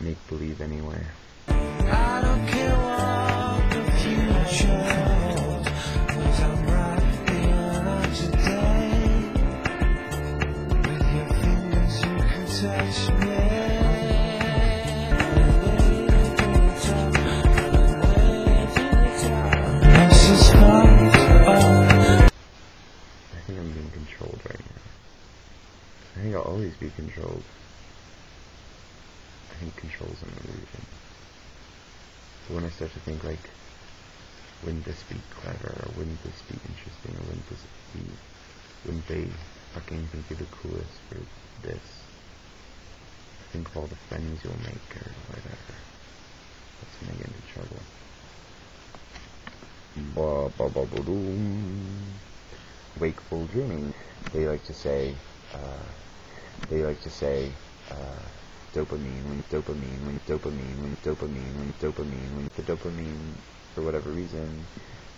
make believe anywhere. I don't care what the future holds, 'cause I'm right here today. With your fingers you can touch me. This is fun. I think I'm being controlled right now. I think I'll always be controlled. Think control's an illusion. So when I start to think like, wouldn't this be clever, or wouldn't this be interesting, or wouldn't this be, wouldn't they fucking think you're the coolest for this? Think of all the friends you'll make, or whatever. That's when I get into trouble. Ba ba ba ba doom. Wakeful dreaming. They like to say, uh, they like to say, uh, dopamine, when dopamine, when dopamine, when dopamine, when dopamine, when the dopamine, for whatever reason,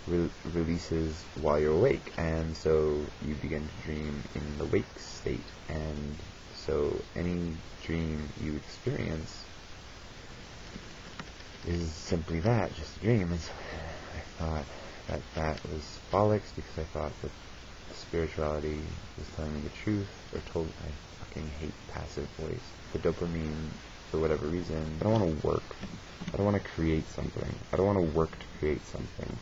re- releases while you're awake, and so you begin to dream in the wake state, and so any dream you experience is simply that, just a dream. And so I thought that that was bollocks because I thought that spirituality is telling me the truth, or told I fucking hate passive voice. The dopamine, for whatever reason, I don't want to work. I don't want to create something. I don't want to work to create something.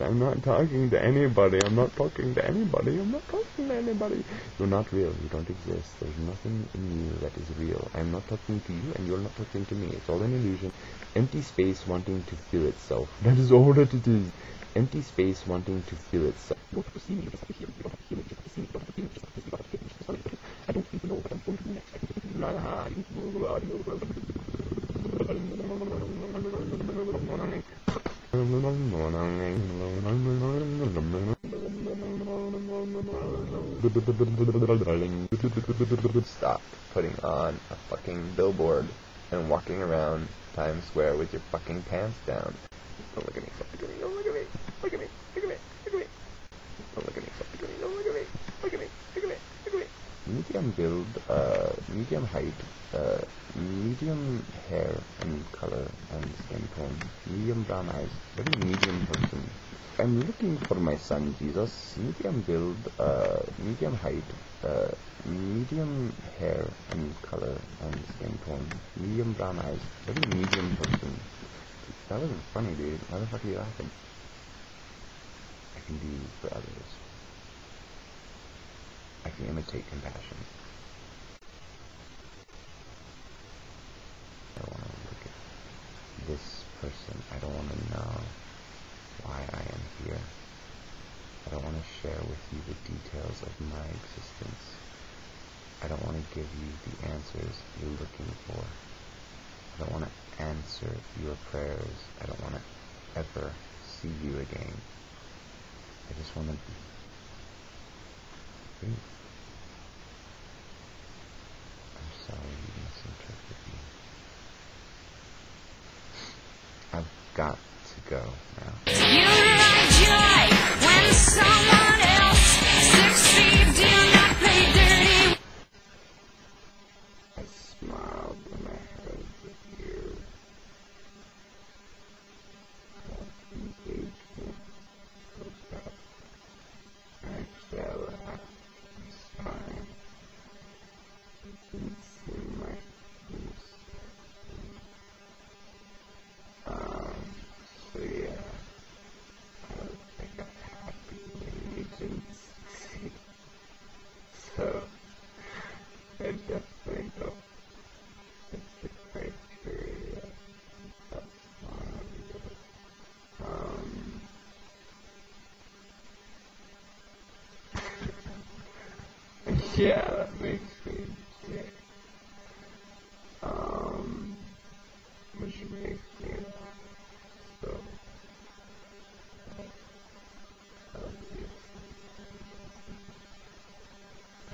I'm not talking to anybody. I'm not talking to anybody. I'm not talking to anybody. You're not real. You don't exist. There's nothing in you that is real. I'm not talking to you, and you're not talking to me. It's all an illusion. Empty space wanting to fill itself. That is all that it is. Empty space wanting to fill itself. You don't have to see me. You just have to hear me. You don't have to hear me. You just have to see me. You don't have to feel me. Just have to see me. You don't have to get me. Just have to I don't even know what I'm going to do next. I don't even know. Stop putting on a fucking billboard and walking around Times Square with your fucking pants down. Don't look at me, don't look at me, don't look at me, look at me, look at me, look at me. Don't look at me, look at me, don't look at me, look at me, look at me, look at me. Medium build, uh, medium height, uh, medium hair and color and skin tone, medium brown eyes, very medium person. I'm looking for my son Jesus. Medium build, uh, medium height, uh, medium hair and color and skin tone, medium brown eyes, very medium person. That wasn't funny, dude. Why the fuck are you laughing? Can do for others. I can imitate compassion. I don't want to look at this person. I don't want to know why I am here. I don't want to share with you the details of my existence. I don't want to give you the answers you're looking for. I don't want to answer your prayers. I don't want to ever see you again. I just want to breathe. I'm sorry you misinterpreted me. I've got to go now. Yeah, that makes me sick. Um, which makes me so.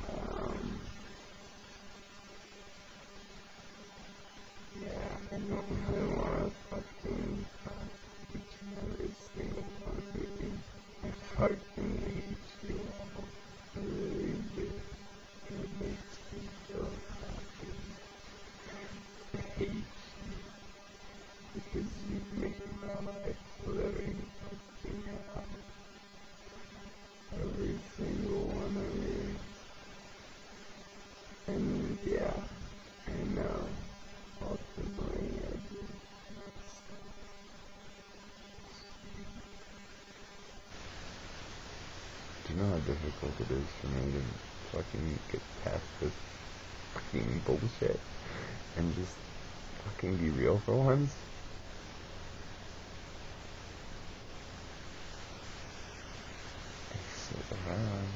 Um, yeah, I don't really want to fucking talk each and every single one of you. I fucking hate you all. Fucking get past this fucking bullshit and just fucking be real for once. I sit around.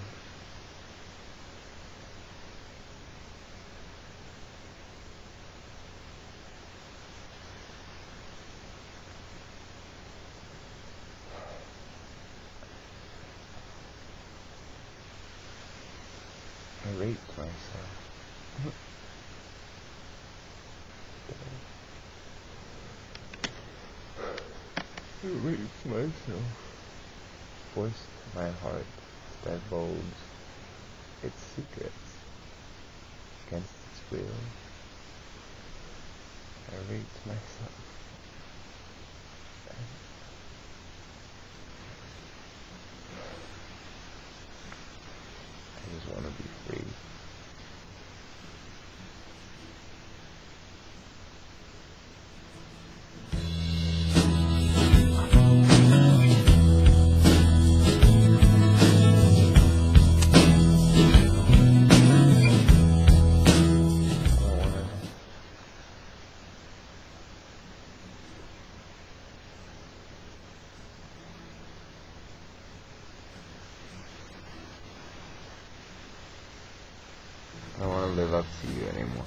I raped myself. Raped myself. Forced my heart to divulge its secrets against its will. I reach myself. Live up to you anymore.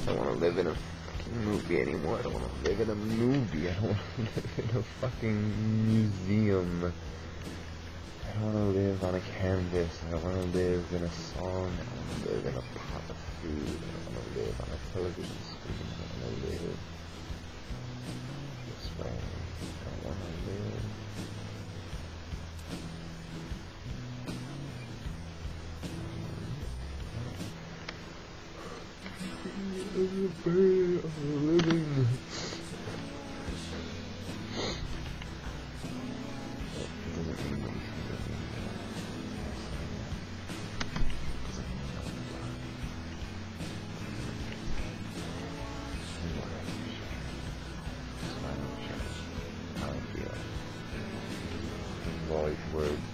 I don't want to live in a movie anymore. I don't want to live in a movie. I don't want to live in a fucking museum. I don't want to live on a canvas. I want to live in a song. I want to live in a pot of food. I want to live on a television screen. I want to live this way. I want to live. Bird of living.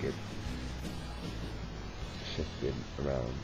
Get shifted around